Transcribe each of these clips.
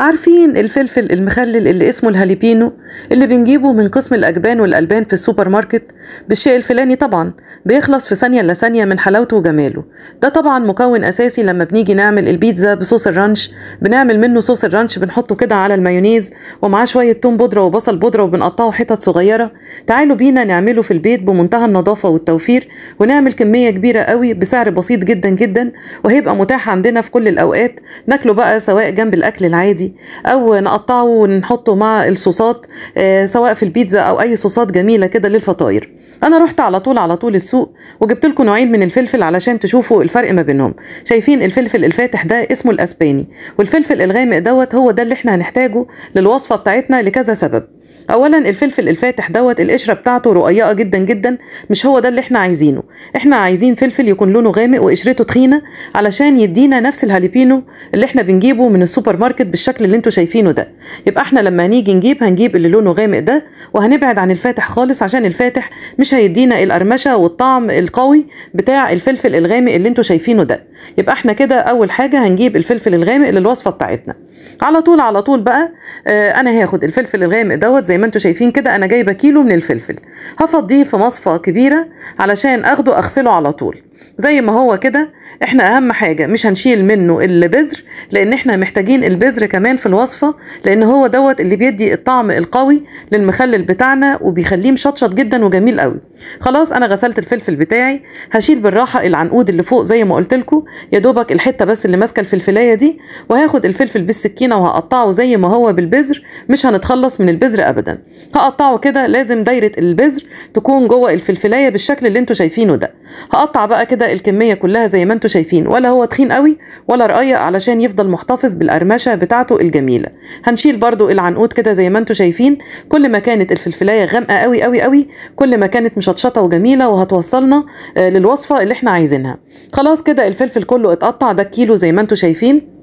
عارفين الفلفل المخلل اللي اسمه الهاليبينو اللي بنجيبه من قسم الأجبان والألبان في السوبر ماركت بالشيء الفلاني طبعا بيخلص في ثانية إلا ثانية من حلاوته وجماله. ده طبعا مكون أساسي لما بنيجي نعمل البيتزا بصوص ال ranch بنعمل منه صوص ال ranch بنحطه كده على المايونيز ومعاه شوية توم بودرة وبصل بودرة وبنقطعه حتت صغيرة. تعالوا بينا نعمله في البيت بمنتهى النظافة والتوفير ونعمل كمية كبيرة قوي بسعر بسيط جدا جدا وهيبقى متاح عندنا في كل الأوقات. ناكله بقى سواء جنب الأكل العادي أو نقطعه ونحطه مع الصوصات آه، سواء في البيتزا أو أي صوصات جميلة كده للفطاير. أنا رحت على طول على طول السوق وجبت لكم نوعين من الفلفل علشان تشوفوا الفرق ما بينهم. شايفين الفلفل الفاتح ده اسمه الأسباني والفلفل الغامق دوت هو ده اللي إحنا هنحتاجه للوصفة بتاعتنا لكذا سبب. اولا الفلفل الفاتح دوت القشرة بتاعته رقيقة جدا جدا مش هو ده اللي إحنا عايزينه. إحنا عايزين فلفل يكون لونه غامق وقشرته تخينة علشان يدينا نفس الهاليبينو اللي إحنا بنجيبه من السوبر ماركت بالشكل اللي أنتوا شايفينه ده. يبقى إحنا لما هنيجي نجيب هنجيب اللي لونه غامق ده وهنبعد عن الفاتح خالص عشان الفاتح مش هيدينا القرمشة والطعم القوي بتاع الفلفل الغامق اللي أنتوا شايفينه ده. يبقى إحنا كده أول حاجة هنجيب الفلفل الغامق للوصفة بتاعتنا. على طول على طول بقى آه أنا هاخد الفلفل الغامق دوت زي ما أنتوا شايفين كده أنا جايبة كيلو من الفلفل. هفضيه في مصفى كبيرة علشان أخده أغسله على طول. زي ما هو كده إحنا أهم حاجة مش هنشيل منه البذر لأن إحنا محتاجين البذر كمان في الوصفة لأن هو دوت اللي بيدي الطعم القوي للمخلل بتاعنا وبيخليه مشطشط جدا وجميل قوي. خلاص أنا غسلت الفلفل بتاعي. هشيل بالراحة العنقود اللي فوق زي ما قلت لكم يا دوبك الحتة بس اللي ماسكة الفلفلاية دي وهاخد الفلفل بالسكينه وهقطعه زي ما هو بالبذر مش هنتخلص من البذر ابدا. هقطعه كده لازم دايرة البذر تكون جوه الفلفلاية بالشكل اللي أنتوا شايفينه ده. هقطع بقى كده الكمية كلها زي ما أنتوا شايفين ولا هو تخين قوي ولا رقيق علشان يفضل محتفظ بالقرمشة بتاعته الجميلة. هنشيل برضو العنقود كده زي ما أنتوا شايفين. كل ما كانت الفلفلاية غامقة قوي قوي قوي كل ما كانت مشطشطة وجميلة وهتوصلنا آه، للوصفة اللي إحنا عايزينها. خلاص كده الفلفل كله اتقطع ده كيلو زي ما أنتوا شايفين.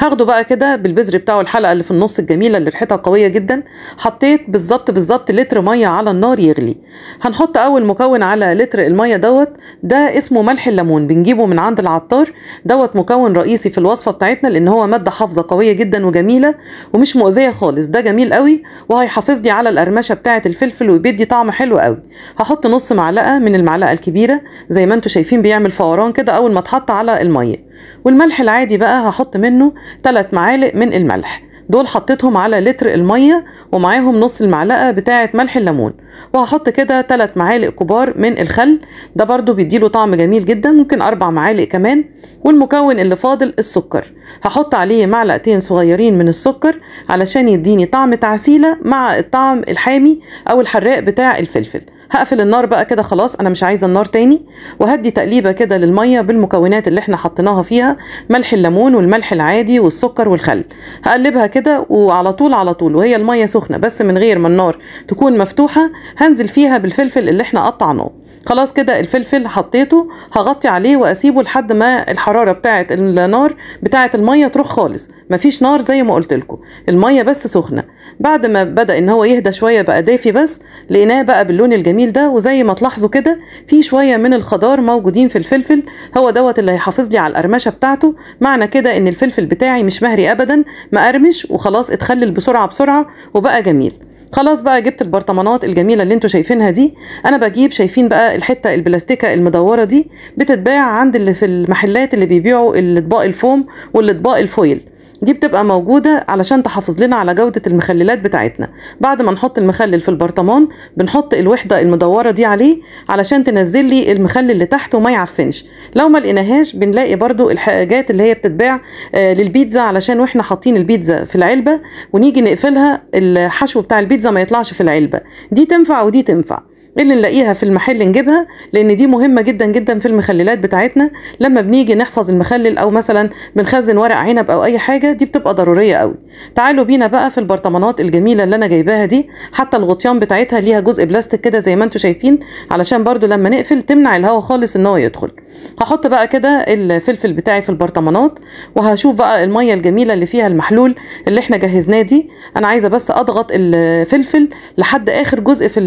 هاخده بقى كده بالبذر بتاعه الحلقة اللي في النص الجميلة اللي ريحتها قوية جدا. حطيت بالظبط بالظبط لتر مية على النار يغلي. هنحط أول مكون على لتر المية دوت ده اسمه ملح الليمون. بنجيبه من عند العطار. دوت مكون رئيسي في الوصفة بتاعتنا لأن هو مادة حافظة قوية جدا وجميلة ومش مؤذية خالص. ده جميل قوي وهيحافظ لي على القرمشة بتاعة الفلفل وبيدي طعم حلو قوي. هحط نص معلقة من المعلقة الكبيرة زي ما أنتوا شايفين بيعمل فوران كده أول ما اتحط على المية. والملح العادي بقى هحط منه 3 معالق من الملح. دول حطيتهم على لتر المية ومعاهم نص المعلقة بتاعة ملح الليمون. وهحط كده 3 معالق كبار من الخل. ده برضو بيديله طعم جميل جدا ممكن أربع معالق كمان. والمكون اللي فاضل السكر. هحط عليه معلقتين صغيرين من السكر علشان يديني طعم تعسيلة مع الطعم الحامي أو الحراق بتاع الفلفل. هقفل النار بقى كده خلاص أنا مش عايزة النار تاني. وهدي تقليبة كده للمية بالمكونات اللي إحنا حطيناها فيها ملح الليمون والملح العادي والسكر والخل. هقلبها كده وعلى طول على طول وهي المية سخنة بس من غير ما النار تكون مفتوحة هنزل فيها بالفلفل اللي إحنا قطعناه. خلاص كده الفلفل حطيته هغطي عليه وأسيبه لحد ما الحرارة بتاعه النار بتاعه المية تروح خالص. مفيش نار زي ما قلت لكم. المية بس سخنة. بعد ما بدأ إن هو يهدى شوية بقى دافي بس لقيناه بقى باللون الجميل ده وزي ما تلاحظوا كده في شوية من الخضار موجودين في الفلفل. هو دوت اللي هيحافظ لي على القرمشة بتاعته. معنى كده إن الفلفل بتاعي مش مهري ابدا مقرمش وخلاص اتخلل بسرعة بسرعة وبقى جميل. خلاص بقى جبت البرطمانات الجميلة اللي أنتوا شايفينها دي. أنا بجيب شايفين بقى الحتة البلاستيكة المدورة دي بتتباع عند اللي في المحلات اللي بيبيعوا الاطباق الفوم والاطباق الفويل. دي بتبقى موجودة علشان تحافظ لنا على جودة المخللات بتاعتنا. بعد ما نحط المخلل في البرطمان بنحط الوحدة المدورة دي عليه علشان تنزل لي المخلل اللي تحت وما يعفنش. لو ما لقيناهاش بنلاقي برضو الحاجات اللي هي بتتباع آه للبيتزا علشان وإحنا حاطين البيتزا في العلبة ونيجي نقفلها الحشو بتاع البيتزا ما يطلعش في العلبة. دي تنفع ودي تنفع. اللي نلاقيها في المحل نجيبها لأن دي مهمة جدا جدا في المخللات بتاعتنا. لما بنيجي نحفظ المخلل أو مثلا بنخزن ورق عنب أو أي حاجة دي بتبقى ضرورية قوي تعالوا بينا بقى في البرطمانات الجميلة اللي أنا جايباها دي. حتى الغطيان بتاعتها ليها جزء بلاستيك كده زي ما أنتم شايفين علشان برضو لما نقفل تمنع الهواء خالص إن هو يدخل. هحط بقى كده الفلفل بتاعي في البرطمانات وهشوف بقى المية الجميلة اللي فيها المحلول اللي إحنا جهزناه دي. أنا عايزة بس أضغط الفلفل لحد آخر جزء في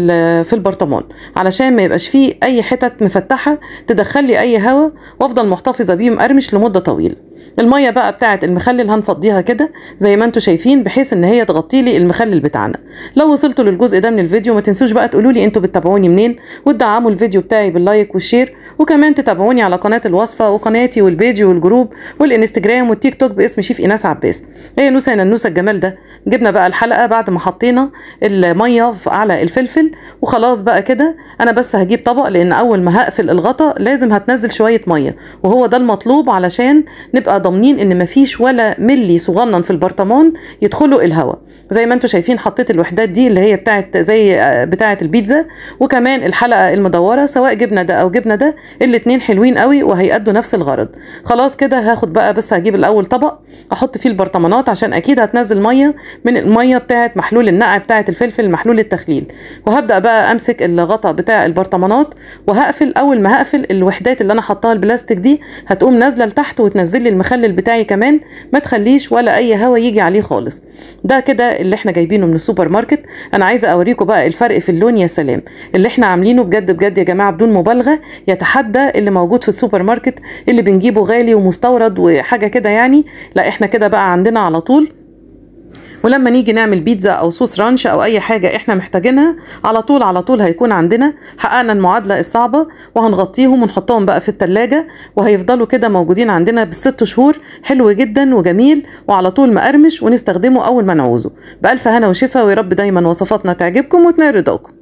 في البرطمان. علشان ما يبقاش فيه أي حتت مفتحة تدخل لي أي هواء وأفضل محتفظة بيه مقرمش لمدة طويلة. المية بقى بتاعة المخلل هنفضيها كده زي ما أنتم شايفين بحيث إن هي تغطي لي المخلل بتاعنا. لو وصلتوا للجزء ده من الفيديو ما تنسوش بقى تقولوا لي أنتوا بتتابعوني منين وتدعموا الفيديو بتاعي بال like وال share وكمان تتابعوني على قناة الوصفة وقناتي وال page وال group والإنستجرام والتيك توك باسم شيف إيناس عباس. هي نوسة ننوسه الجمال ده. جبنا بقى الحلقة بعد ما حطينا المية على الفلفل وخلاص بقى كده. أنا بس هجيب طبق لأن أول ما هقفل الغطا لازم هتنزل شوية مية وهو ده المطلوب علشان نبقى ضامنين إن مفيش ولا ملي صغنن في البرطمان يدخلوا الهواء. زي ما أنتم شايفين حطيت الوحدات دي اللي هي بتاعت زي بتاعه البيتزا وكمان الحلقة المدورة سواء جبنة ده أو جبنة ده الاتنين حلوين قوي وهيأدوا نفس الغرض. خلاص كده هاخد بقى بس هجيب الأول طبق أحط فيه البرطمانات عشان أكيد هتنزل مية من المية بتاعه محلول النقع بتاعه الفلفل محلول التخليل. وهبدأ بقى أمسك الغطا بتاع البرطمانات وهقفل أول ما هقفل الوحدات اللي أنا حطاها البلاستيك دي هتقوم نازلة لتحت وتنزل لي المخلل بتاعي كمان ما تخليش ولا أي هوا يجي عليه خالص. ده كده اللي إحنا جايبينه من السوبر ماركت. أنا عايزة أوريكم بقى الفرق في اللون يا سلام. اللي إحنا عاملينه بجد بجد يا جماعة بدون مبالغة يتحدى اللي موجود في السوبر ماركت اللي بنجيبه غالي ومستورد وحاجة كده يعني. لا إحنا كده بقى عندنا على طول ولما نيجي نعمل بيتزا أو صوص ranch أو أي حاجة إحنا محتاجينها على طول على طول هيكون عندنا حققنا المعادلة الصعبة وهنغطيهم ونحطهم بقى في التلاجة وهيفضلوا كده موجودين عندنا بالست شهور. حلو جدا وجميل وعلى طول مقرمش ونستخدمه أول ما نعوزه. بألف هنا وشفا ويا رب دايما وصفاتنا تعجبكم وتنال رضاكم.